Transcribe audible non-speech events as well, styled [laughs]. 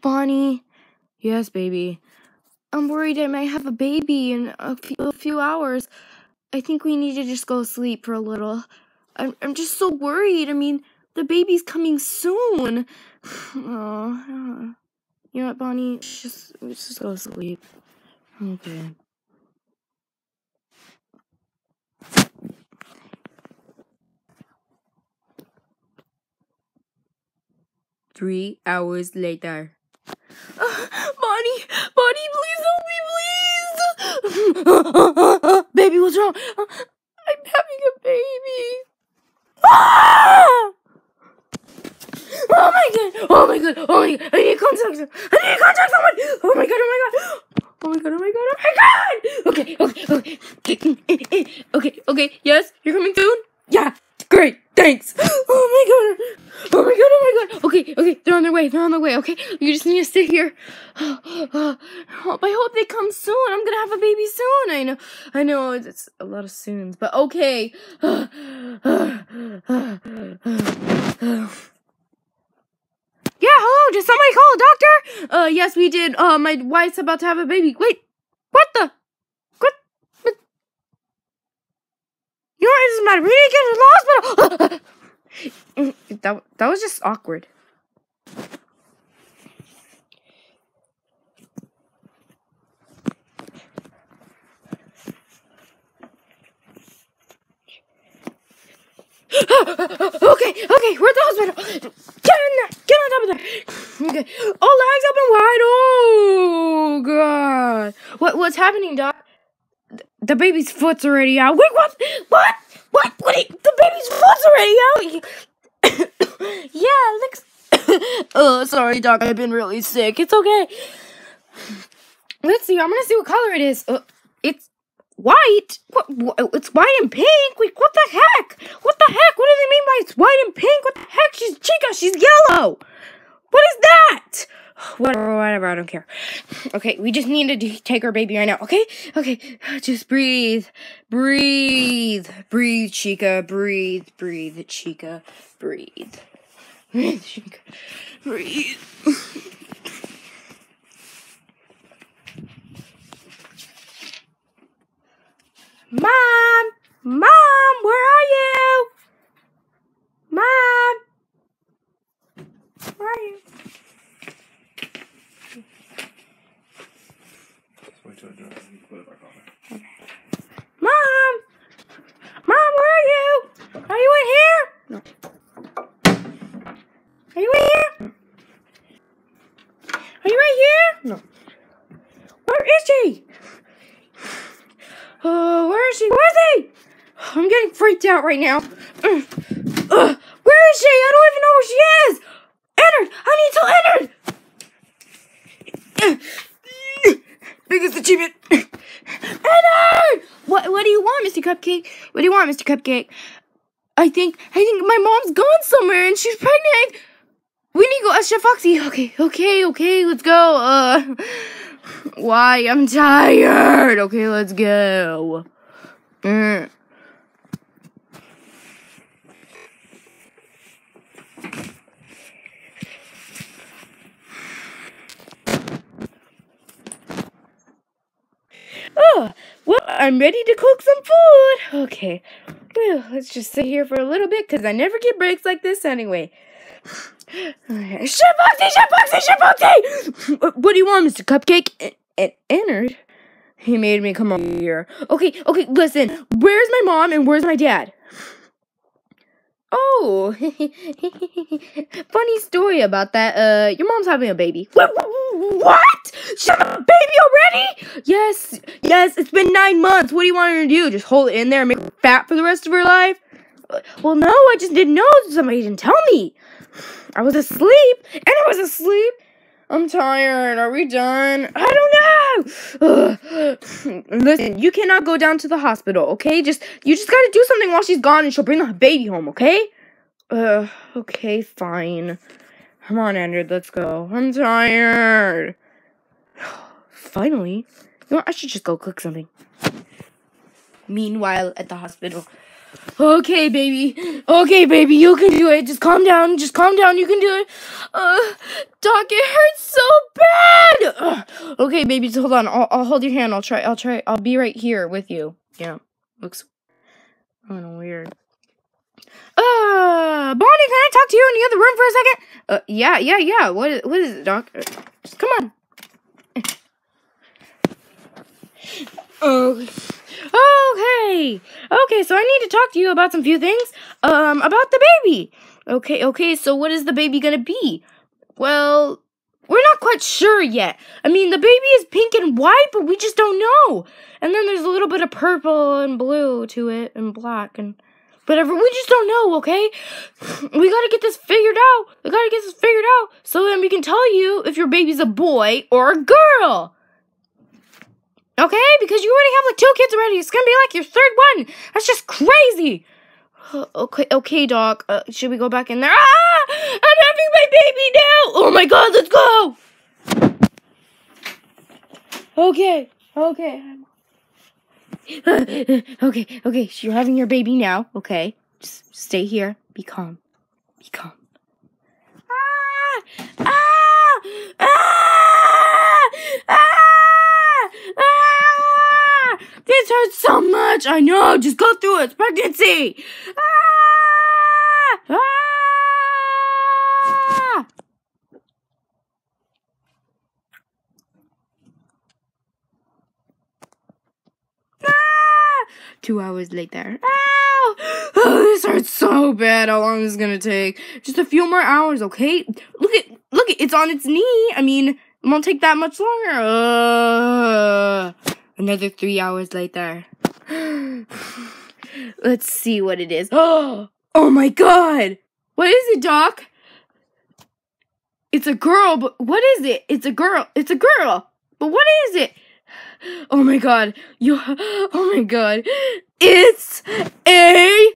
Bonnie. Yes, baby. I'm worried I might have a baby in a few, a few hours. I think we need to just go sleep for a little. I'm, I'm just so worried. I mean, the baby's coming soon. [sighs] Oh, you know what, Bonnie? Just, just go sleep. Okay. Three hours later. [laughs] Bonnie, Bonnie, please help me, please. [laughs] baby, what's wrong? [gasps] I'm having a baby. Ah! [gasps] Oh my god! Oh my god! Oh my god! I need contact! I need contact someone! Oh my god! Oh my god! [gasps] Oh my god! Oh my god! Oh my god! Okay, okay, okay. Okay, okay. Yes, you're coming soon? Yeah. Great. Thanks. Oh my god. Oh my god. Oh my god. Okay, okay. They're on their way. They're on their way. Okay. You just need to sit here. I hope they come soon. I'm gonna have a baby soon. I know. I know. It's a lot of soons, but okay. Yeah, hello, did somebody call a doctor? Uh, yes, we did. Uh, my wife's about to have a baby. Wait, what the? What? what? You know what, it doesn't matter. We need to get to the hospital. [laughs] that, that was just awkward. [gasps] okay, okay, we're at the hospital. Get in there. Get on top of there. Okay. Oh, legs up and wide. Oh god. What what's happening, Doc? The baby's foot's already out. Wait, what? What? What? What? The baby's foot's already out. [coughs] yeah, looks. [coughs] oh, sorry, Doc. I've been really sick. It's okay. Let's see. I'm gonna see what color it is. Uh, it's white? What, what, It's white and pink? Wait, what the heck? What the heck? What do they mean by it's white and pink? What the heck? She's Chica. She's yellow. What is that? Whatever, whatever. I don't care. Okay, we just need to take our baby right now. Okay, okay. Just breathe, breathe, breathe, Chica. Breathe, breathe, Chica. Breathe, breathe, [laughs] Chica. Breathe. Mom! Mom, where are you? Mom! Where are you? Mom! Mom, where are you? Are you in here? No. Are you in here? Are you right here? No. Where is she? Oh, where is she? Where is he? I'm getting freaked out right now. Uh, uh, where is she? I don't even know where she is. Ennard! I need to Ennard! Biggest achievement. Ennard! What what do you want, Mr. Cupcake? What do you want, Mr. Cupcake? I think I think my mom's gone somewhere and she's pregnant. We need to go ask Chef Foxy. Okay, okay, okay, let's go. Uh why? I'm tired. Okay, let's go. Mm. Oh, well, I'm ready to cook some food. Okay, well, let's just sit here for a little bit because I never get breaks like this anyway. Chef Foxy, Chef Foxy! What do you want, Mr. Cupcake? And Ennard? He made me come over here. Okay, okay, listen. Where's my mom and where's my dad? Oh, [laughs] funny story about that. Uh, your mom's having a baby. What? What? She have a baby already? Yes, yes. It's been nine months. What do you want her to do? Just hold it in there and make her fat for the rest of her life? Well, no. I just didn't know. Somebody didn't tell me. I was asleep, and I was asleep. I'm tired. Are we done? I don't know. Ugh. [sighs] Listen, you cannot go down to the hospital, okay? Just you just gotta do something while she's gone, and she'll bring the baby home, okay? Uh, okay, fine. Come on, Ennard, let's go. I'm tired. [sighs] Finally, you know what? I should just go cook something. Meanwhile, at the hospital. Okay, baby. Okay, baby, you can do it. Just calm down. Just calm down. You can do it. Uh, Doc, it hurts so bad. Okay, baby, just hold on. I'll, I'll hold your hand. I'll try. I'll try. I'll be right here with you. Yeah, looks kind of weird. Uh, Bonnie, can I talk to you in the other room for a second? Uh, yeah, yeah, yeah. What is, what is it, Doc? Uh, Just come on. [laughs] Oh. Okay. Okay, so I need to talk to you about some few things. Um, about the baby. Okay, okay, so what is the baby gonna be? Well, we're not quite sure yet. I mean, the baby is pink and white, but we just don't know. And then there's a little bit of purple and blue to it and black and whatever. We just don't know, okay? We gotta get this figured out. We gotta get this figured out so then we can tell you if your baby's a boy or a girl. Okay? Because you already have like two kids already. It's gonna be like your third one. That's just crazy. Okay, okay, Doc. Uh, should we go back in there? Ah! I'm having my baby now! Oh my god, let's go! Okay, okay. [laughs] okay, okay, so you're having your baby now, okay? Just stay here. Be calm. Be calm. Ah! Ah! Ah! Ah! Ah! This hurts so much. I know. Just go through it. It's pregnancy. Ah! Ah! Ah! Two hours later. Ow! Oh, this hurts so bad. How long is this gonna take? Just a few more hours, okay? Look at, look at, it's on its knee. I mean, it won't take that much longer. Uh, another three hours later. [gasps] Let's see what it is. Oh, [gasps] oh my god! What is it, Doc? It's a girl, but what is it? It's a girl. It's a girl. But what is it? [gasps] Oh my god. You Oh my god. It's a